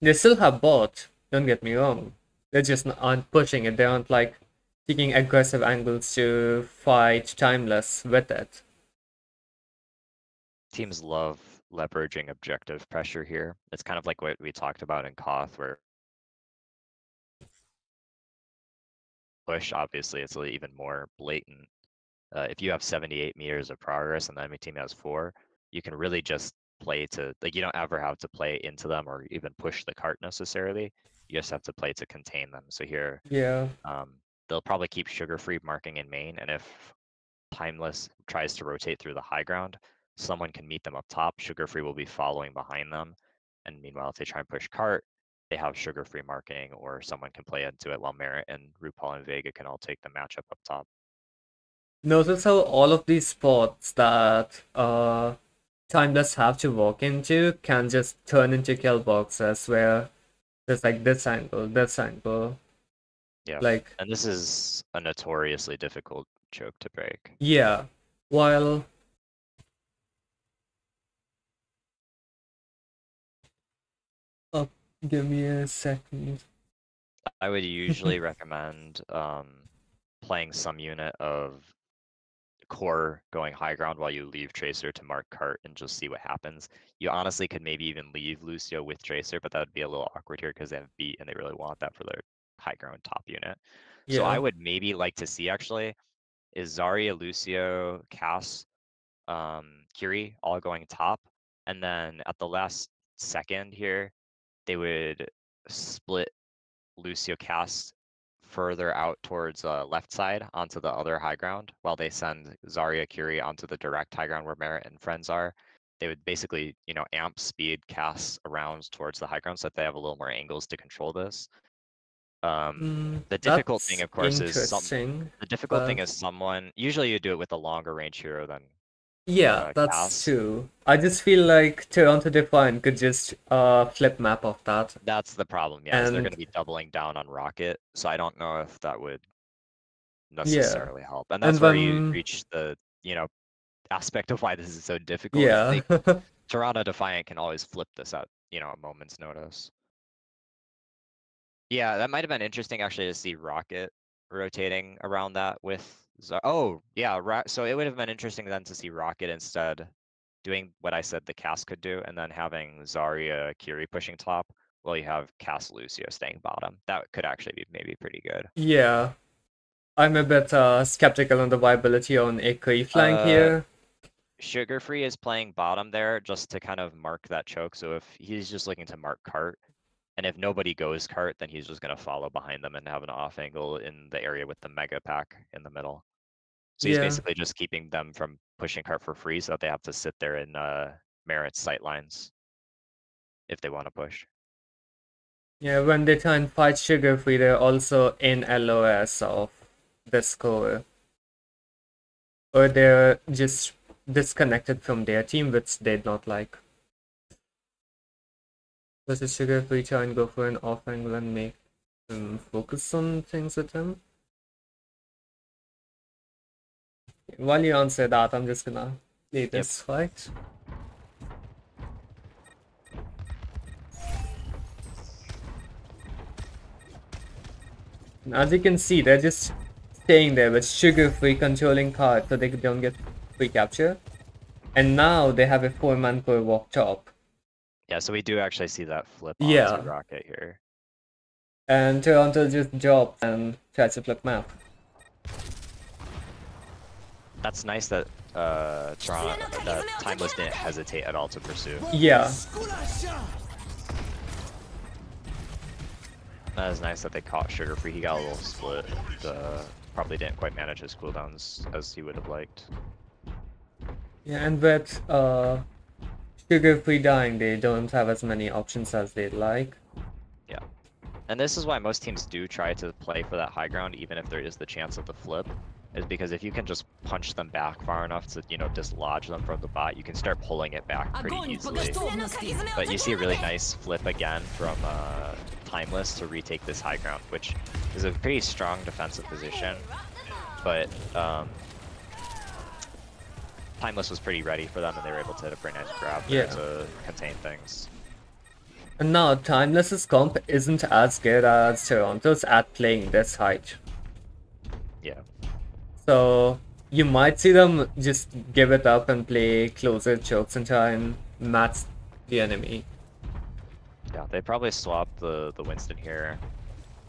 They still have bot, don't get me wrong. They just aren't pushing it, they aren't like taking aggressive angles to fight Timeless with it. Teams love leveraging objective pressure here. It's kind of like what we talked about in Koth, where push, obviously, it's even more blatant. Uh, if you have 78 meters of progress and the enemy team has four, you can really just play to, like, you don't ever have to play into them or even push the cart necessarily. You just have to play to contain them. So here, Yeah. um, they'll probably keep sugar free marking in main, and if Timeless tries to rotate through the high ground, someone can meet them up top. Sugar free will be following behind them. And meanwhile, if they try and push cart, they have sugar free marking, or someone can play into it while Merit and RuPaul and Vega can all take the matchup up top. Notice how all of these spots that uh Timeless have to walk into can just turn into kill boxes where there's like this angle, this angle. Yeah. Like and this is a notoriously difficult choke to break. Yeah, while give me a second. I would usually recommend um, playing some unit of core going high ground while you leave Tracer to mark cart and just see what happens. You honestly could maybe even leave Lucio with Tracer, but that would be a little awkward here because they have beat and they really want that for their high ground top unit. Yeah. So I would maybe like to see actually is Zarya, Lucio, Cass um, Kiri all going top, and then at the last second here, they would split Lucio Cass further out towards uh, left side onto the other high ground, while they send Zarya Kiri onto the direct high ground where Merit and friends are. They would basically, you know, amp speed casts around towards the high ground so that they have a little more angles to control this. Um, Mm, the difficult thing, of course, is some, the difficult thing is someone. Usually, you do it with a longer range hero than Yeah, uh, that's cast. true. I just feel like Toronto Defiant could just uh flip map off that. That's the problem, yeah. is they're going to be doubling down on Rocket, so I don't know if that would necessarily help. And that's And where you reach the, you know, aspect of why this is so difficult. Yeah. they- Toronto Defiant can always flip this at, you know, a moment's notice. Yeah, that might have been interesting actually to see Rocket rotating around that with. Zar- oh, yeah. Ro- so it would have been interesting then to see Rocket instead doing what I said the Cass could do, and then having Zarya Kiri pushing top while you have Cass Lucio staying bottom. That could actually be maybe pretty good. Yeah. I'm a bit uh skeptical on the viability on a flank Uh, here. Sugar Free is playing bottom there just to kind of mark that choke. So if he's just looking to mark cart, and if nobody goes cart, then he's just gonna follow behind them and have an off angle in the area with the mega pack in the middle. So he's Yeah. basically just keeping them from pushing cart for free so that they have to sit there in uh Merit's sight lines if they want to push. Yeah, when they turn fight Sugar Free, they're also in LOS of the score. Or they're just disconnected from their team, which they'd not like. Versus Sugar Free try and go for an off angle and make them focus on things with him. While you answer that, I'm just gonna play this fight. As you can see, they're just staying there with sugar-free controlling card so they don't get free capture. And now they have a four-man per walk top. Yeah, so we do actually see that flip Yeah. onto Rocket here. And Toronto just drops and tries to flip map. That's nice that uh Toronto that Timeless didn't hesitate at all to pursue. Yeah, That is nice that they caught Sugar Free. He got a little split. Uh, probably didn't quite manage his cooldowns as he would have liked. yeah, and with uh, Sugar-free dying, they don't have as many options as they'd like. Yeah. And this is why most teams do try to play for that high ground, even if there is the chance of the flip, is because if you can just punch them back far enough to, you know, dislodge them from the bot, you can start pulling it back pretty easily. But you see a really nice flip again from uh, Timeless to retake this high ground, which is a pretty strong defensive position. But um, Timeless was pretty ready for them, and they were able to hit a pretty nice grab Yeah. to contain things. And now, Timeless's comp isn't as good as Toronto's at playing this height. Yeah. So you might see them just give it up and play closer chokes and try and match the enemy. Yeah, they probably swapped the, the Winston here,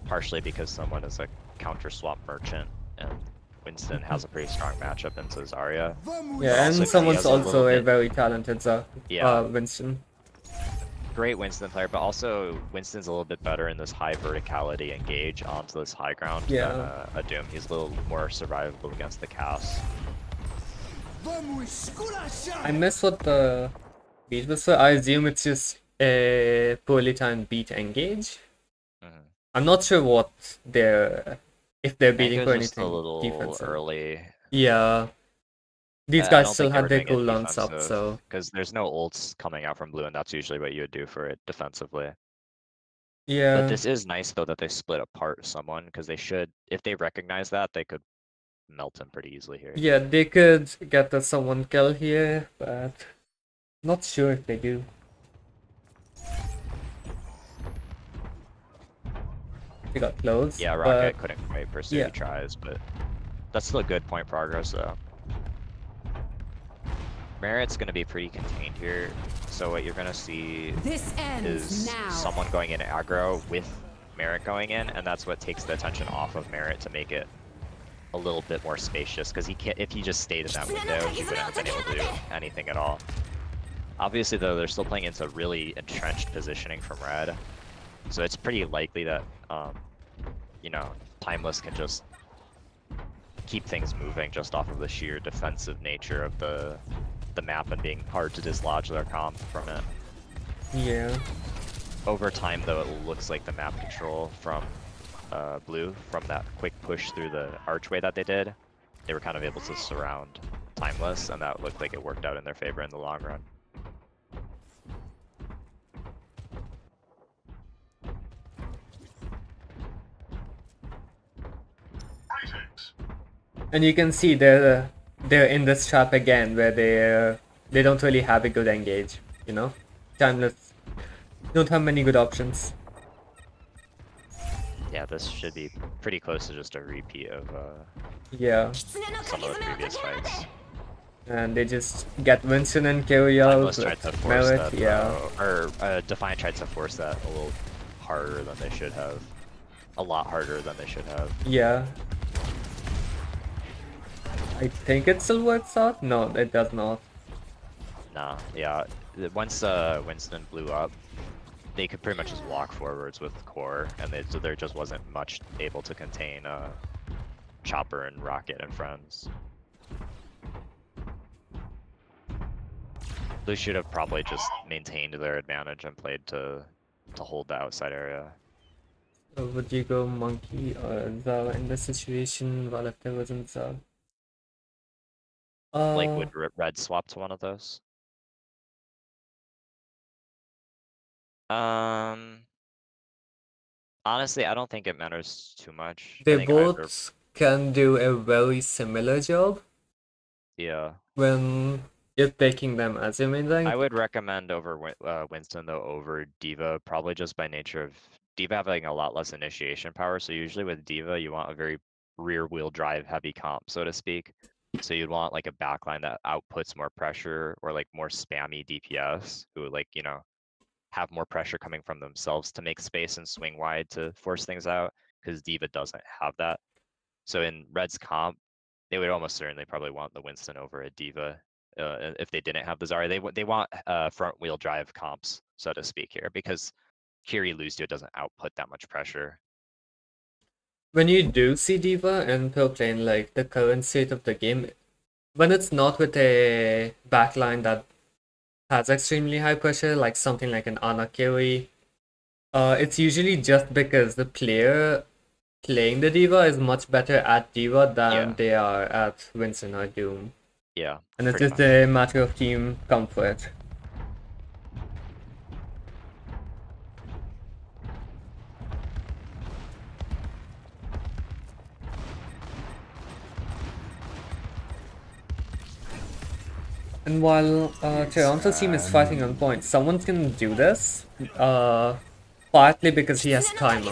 partially because someone is a counter swap merchant, and Winston has a pretty strong matchup into Zarya. Yeah, Also, and someone's has a also a very talented Zar- Yeah. uh, Winston. Great Winston player, but also Winston's a little bit better in this high verticality engage onto this high ground Yeah. than uh, a Doom. He's a little more survivable against the Cass. I miss what the beat was. I assume it's just a poorly timed beat engage. Mhm. I'm not sure what they're if they're beating for anything a little defensive. early Yeah. These guys still had their cooldowns up, so because there's no ults coming out from blue, and that's usually what you would do for it defensively. yeah. But this is nice though that they split apart someone because they should, if they recognize that, they could melt him pretty easily here. Yeah, they could get the someone kill here, but not sure if they do. They got close. Yeah, but- Rocket couldn't quite pursue yeah. he tries, but that's still a good point progress though. Merit's gonna be pretty contained here, so what you're gonna see This ends is now. someone going in aggro with Merit going in, and that's what takes the attention off of Merit to make it a little bit more spacious because he can't. If he just stayed in that window, he wouldn't have been able to do anything at all. Obviously, though, they're still playing into really entrenched positioning from red, so it's pretty likely that um, you know timeless can just keep things moving just off of the sheer defensive nature of the the map and being hard to dislodge their comp from it. Yeah. Over time, though, it looks like the map control from uh, blue, from that quick push through the archway that they did, they were kind of able to surround Timeless, and that looked like it worked out in their favor in the long run. And you can see they're they're in this trap again where they uh, they don't really have a good engage. You know, timeless don't have many good options. Yeah, this should be pretty close to just a repeat of uh, yeah some of the previous fights. And they just get Winston and Kyriel with yeah. Or uh, Defiant tried to force that a little harder than they should have. A lot harder than they should have. Yeah, I think it still works out? No, it does not. Nah, yeah. Once uh, Winston blew up, they could pretty much just walk forwards with core, and they, so there just wasn't much able to contain uh, Chopper and Rocket and friends. They should have probably just maintained their advantage and played to to hold the outside area. So would you go Monkey or Zao in this situation? Well, if there wasn't Zao. Uh, Like, would Re- Red swap to one of those? Um. Honestly, I don't think it matters too much. I they think either- both can do a very similar job Yeah. when you're taking them as your main. I would recommend over Win- uh, Winston though over D.Va, probably just by nature of D.Va having a lot less initiation power. So usually with D.Va, you want a very rear wheel drive heavy comp, so to speak. So you'd want like a backline that outputs more pressure or like more spammy DPS who like, you know, have more pressure coming from themselves to make space and swing wide to force things out because D.Va doesn't have that. So in Red's comp, they would almost certainly probably want the Winston over a D.Va uh, if they didn't have the Zarya. They they want uh, front wheel drive comps, so to speak here, because Kiri Lucio doesn't output that much pressure. When you do see D.Va and pro playing like the current state of the game, when it's not with a backline that has extremely high pressure, like something like an Anakiri, uh, it's usually just because the player playing the D.Va is much better at D.Va than Yeah. they are at Winston or Doom. Yeah, And it's just much. a matter of team comfort. And while uh, team is fighting on point, someone can do this, uh, partly because he has time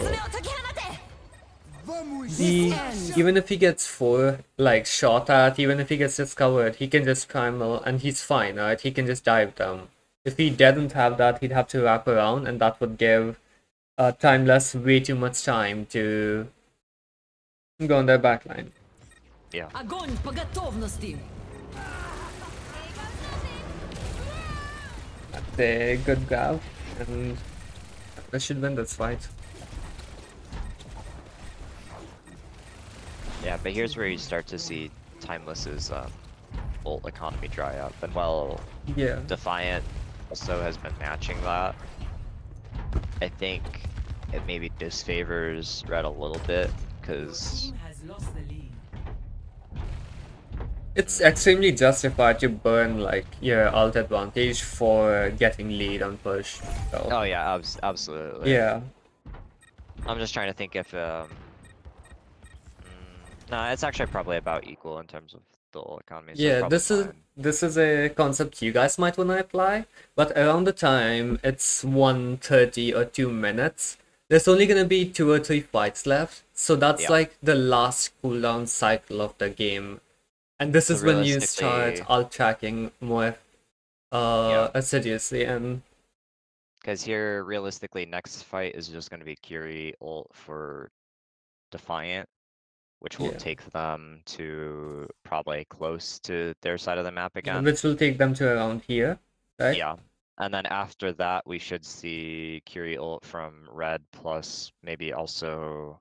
the, even if he gets four, like, shot at, even if he gets discovered, he can just primal and he's fine, right? He can just dive down. If he didn't have that, he'd have to wrap around and that would give uh, Timeless way too much time to go on their backline. Yeah. the good guy, and I should win that fight. Yeah, but here's where you start to see Timeless's um, bolt economy dry up, and while yeah. Defiant also has been matching that, I think it maybe disfavors Red a little bit, because it's extremely justified to burn like your alt advantage for getting lead on push. So, oh yeah, abs- absolutely. yeah. I'm just trying to think if um. mm, No, it's actually probably about equal in terms of the economy. so Yeah, this is this is a concept you guys might want to apply, but around the time it's 130 or 2 minutes, there's only gonna be two or three fights left, so that's Yeah. like the last cooldown cycle of the game. And this So is when you start alt tracking more uh Yeah. assiduously and Because here, realistically, next fight is just going to be Kiri ult for Defiant, which will Yeah. take them to probably close to their side of the map again. Which will take them to around here, right? Yeah. And then after that, we should see Kiri ult from red plus maybe also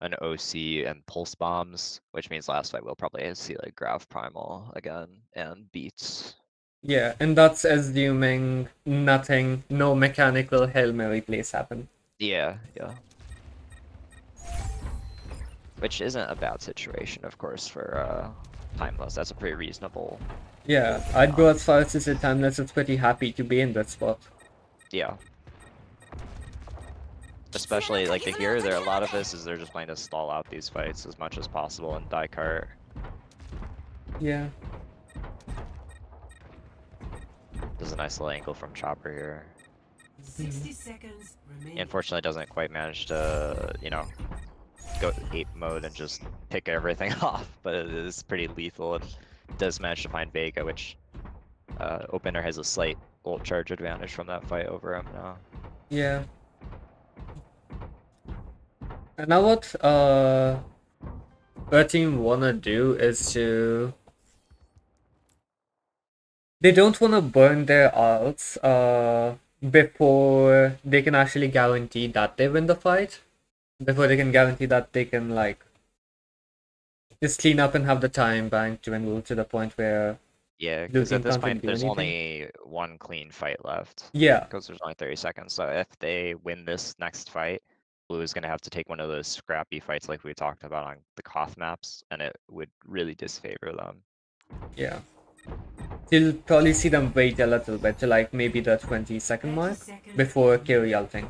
an OC and pulse bombs, which means last fight we'll probably see like Grav Primal again and beats. Yeah, and that's assuming nothing, no mechanical Hail Mary plays happen. Yeah, yeah. Which isn't a bad situation, of course, for uh, Timeless. That's a pretty reasonable. Yeah, I'd go as far as to say Timeless is pretty happy to be in that spot. Yeah. Especially like the here, there a lot of this is they're just playing to stall out these fights as much as possible and die cart. Yeah. There's a nice little angle from Chopper here. 60 seconds remaining. Unfortunately, doesn't quite manage to, you know, go ape mode and just pick everything off, but it is pretty lethal and does manage to find Vega, which uh, Opener has a slight ult charge advantage from that fight over him now. Yeah. And now what uh our team wanna do is to they don't wanna burn their ults uh before they can actually guarantee that they win the fight. Before they can guarantee that they can like just clean up and have the time bank to move to the point where Yeah, because at this point, there's anything. only one clean fight left. Yeah. Because there's only 30 seconds. So if they win this next fight, Blue is going to have to take one of those scrappy fights like we talked about on the Koth maps, and it would really disfavor them. Yeah. You'll probably see them wait a little bit to like maybe the 20 second mark before carry ulting.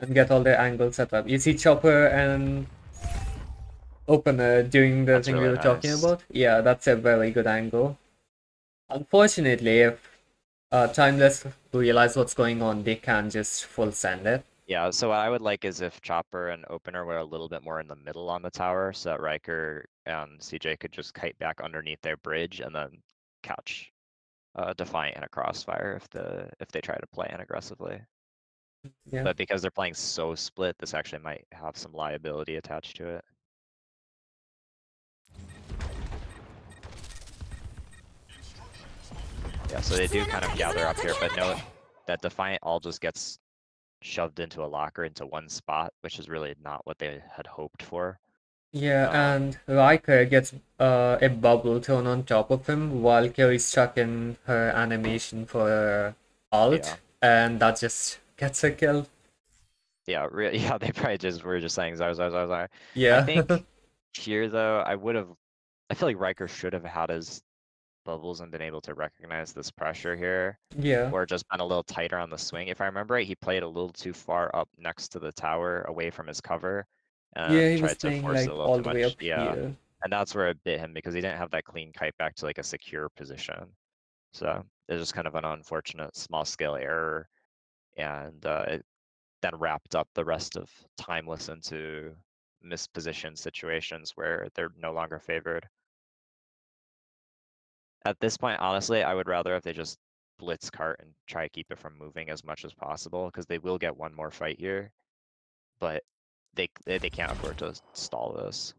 And get all their angles set up. You see Chopper and Opener doing the That's thing we really were talking about. Yeah, that's a very good angle. Unfortunately, if uh, Timeless realize what's going on, they can just full send it. Yeah, so what I would like is if Chopper and Opener were a little bit more in the middle on the tower, so that Riker and CJ could just kite back underneath their bridge and then catch uh, Defiant in a crossfire if the if they try to play in aggressively. Yeah. But because they're playing so split, this actually might have some liability attached to it. Yeah, so they do kind of gather up here, but note that Defiant all just gets shoved into a locker into one spot, which is really not what they had hoped for. Yeah, Uh, and Riker gets uh, a bubble thrown on top of him while Kiri's stuck in her animation for her ult, Yeah. and that just gets her killed. Yeah, re- yeah, they probably just were just saying zar zar zar zar. Yeah. I think here though, I would have. I feel like Riker should have had his bubbles and been able to recognize this pressure here, yeah. or just been a little tighter on the swing. If I remember right, he played a little too far up next to the tower, away from his cover, and Yeah, he tried was to force like it a little all too the way much. up Yeah, here. and that's where it bit him because he didn't have that clean kite back to like a secure position. So it's just kind of an unfortunate small scale error, and uh, it then wrapped up the rest of timeless into mispositioned situations where they're no longer favored. At this point, honestly, I would rather if they just blitz cart and try to keep it from moving as much as possible because they will get one more fight here, but they they can't afford to stall this.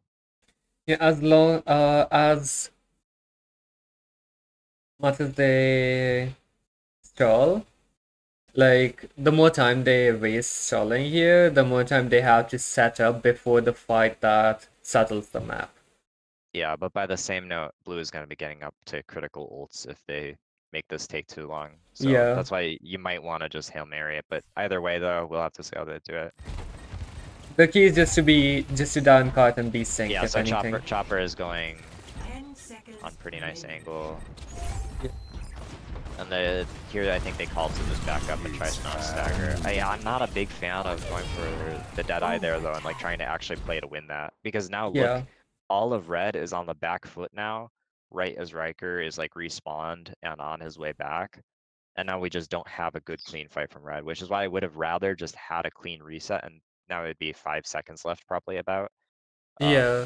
Yeah, as long uh as much as they stall, like the more time they waste stalling here, the more time they have to set up before the fight that settles the map. Yeah, but by the same note, blue is going to be getting up to critical ults if they make this take too long. So Yeah. that's why you might want to just Hail Mary it. But either way, though, we'll have to see how they do it. The key is just to be just to down cart and be synced yeah, so anything. Chopper, Chopper is going on pretty nice angle. Yeah. And the here I think they call to just back up and try to not stagger. I, I'm not a big fan of going for the dead eye oh. there though and like trying to actually play to win that because now look Yeah. All of red is on the back foot now, right as Riker is like respawned and on his way back. And now we just don't have a good clean fight from red, which is why I would have rather just had a clean reset and now it'd be five seconds left probably about. Um, yeah.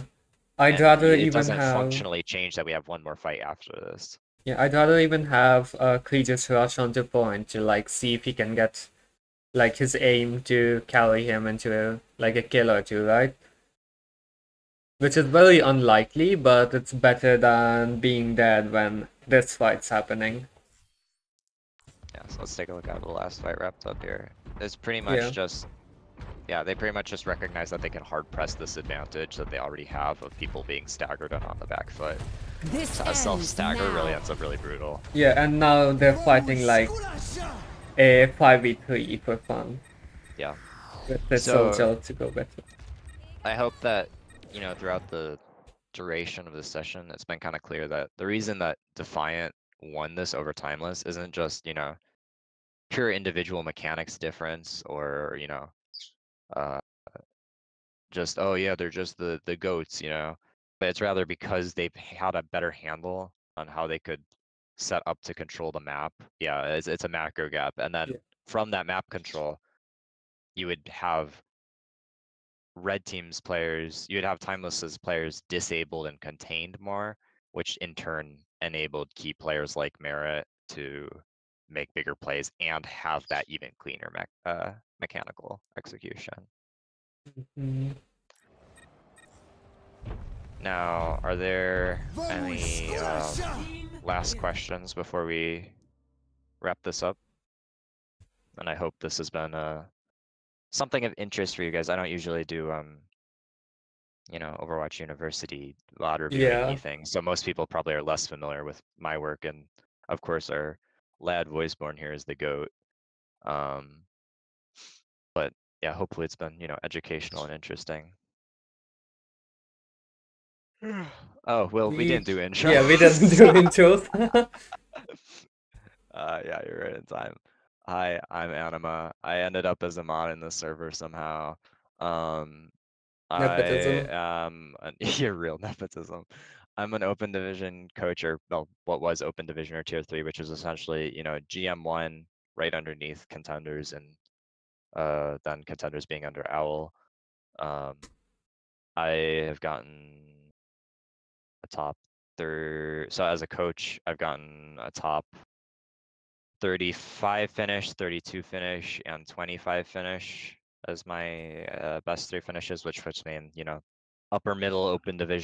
I'd rather it even doesn't have functionally change that we have one more fight after this. Yeah, I'd rather even have uh, Cletus rush onto point to like see if he can get like his aim to carry him into a, like a kill or two, right? Which is very unlikely, but it's better than being dead when this fight's happening. Yeah, so let's take a look at the last fight wrapped up here. It's pretty much Yeah. just, yeah, they pretty much just recognize that they can hard press this advantage that they already have of people being staggered and on the back foot. This A self ends stagger really ends up really brutal. Yeah, and now they're fighting like a 5v3 for fun. Yeah. With the So- soldier to go with it. I hope that, you know, throughout the duration of the session, it's been kind of clear that the reason that Defiant won this over Timeless isn't just, you know, pure individual mechanics difference or, you know, uh, just, oh yeah, they're just the, the goats, you know, but it's rather because they've had a better handle on how they could set up to control the map. Yeah, it's, it's a macro gap. And then Yeah. from that map control, you would have red team's players, you would have timeless's players disabled and contained more, which in turn enabled key players like Merit to make bigger plays and have that even cleaner mech uh, mechanical execution. Mm, Now, are there any um, last questions before we wrap this up? And I hope this has been uh, something of interest for you guys. I don't usually do, um, you know, Overwatch University VOD review or Yeah. anything. So most people probably are less familiar with my work. And of course, our lad Voiceborne here is the GOAT. Um, but yeah, hopefully it's been, you know, educational and interesting. Oh, well, we, We- didn't do intro. Yeah, we didn't do intros. Uh, yeah, you're right in time. Hi, I'm Anima. I ended up as a mod in the server somehow. Um, Nepotism. I am an, you're real nepotism. I'm an open division coach, or well, what was open division or tier three, which is essentially you know GM one right underneath contenders, and uh, then contenders being under Owl. Um, I have gotten a top third. So as a coach, I've gotten a top 35 finish, 32 finish, and 25 finish as my uh, best three finishes, which puts me in, you know, upper middle open division.